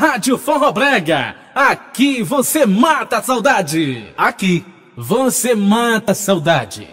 Rádio Forró Brega. Aqui você mata a saudade. Aqui você mata a saudade.